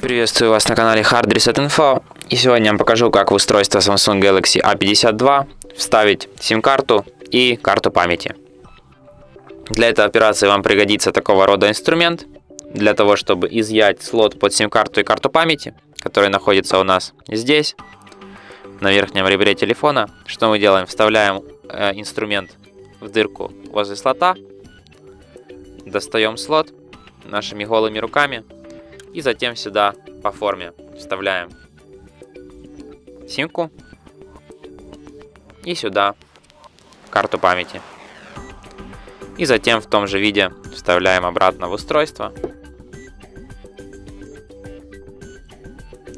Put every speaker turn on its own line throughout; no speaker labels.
Приветствую вас на канале Hard Reset Info. И сегодня я вам покажу, как в устройство Samsung Galaxy A52 вставить сим-карту и карту памяти. Для этой операции вам пригодится такого рода инструмент, для того, чтобы изъять слот под сим-карту и карту памяти, который находится у нас здесь, на верхнем ребре телефона. Что мы делаем? Вставляем э, инструмент в дырку возле слота, достаем слот нашими голыми руками и затем сюда по форме вставляем симку и сюда карту памяти. И затем в том же виде вставляем обратно в устройство.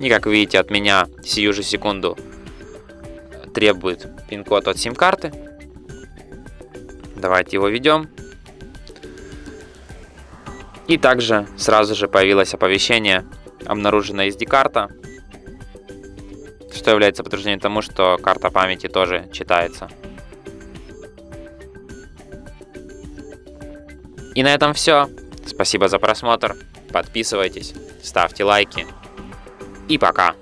И как видите, от меня сию же секунду требует пин-код от сим-карты. Давайте его введем. И также сразу же появилось оповещение обнаружена SD-карта, что является подтверждением тому, что карта памяти тоже читается. И на этом все. Спасибо за просмотр. Подписывайтесь, ставьте лайки. И пока.